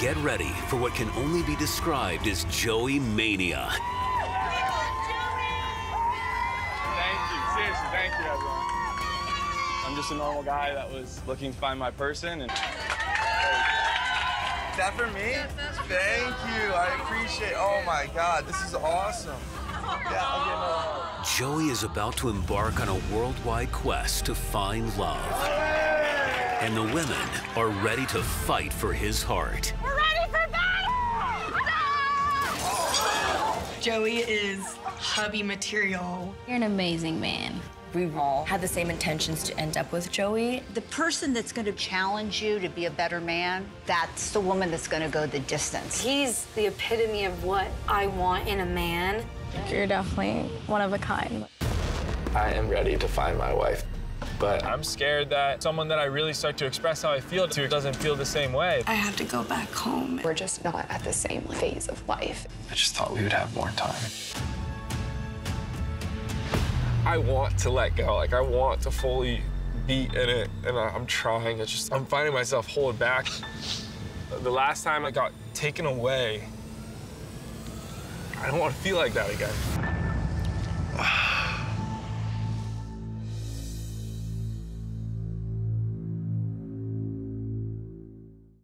get ready for what can only be described as Joey Mania. Thank you. Seriously, thank you, everyone. I'm just a normal guy that was looking to find my person and Is that for me? Thank you. I appreciate Oh my God, this is awesome. Yeah, I'll get. Joey is about to embark on a worldwide quest to find love. And the women are ready to fight for his heart. We're ready for battle! Joey is hubby material. You're an amazing man. We've all had the same intentions to end up with Joey. The person that's going to challenge you to be a better man, that's the woman that's going to go the distance. He's the epitome of what I want in a man. You're definitely one of a kind. I am ready to find my wife. But I'm scared that someone that I really start to express how I feel to doesn't feel the same way. I have to go back home. We're just not at the same phase of life. I just thought we would have more time. I want to let go. Like, I want to fully be in it, and I- I'm trying. It's just, I'm finding myself holding back. The last time I got taken away, I don't want to feel like that again.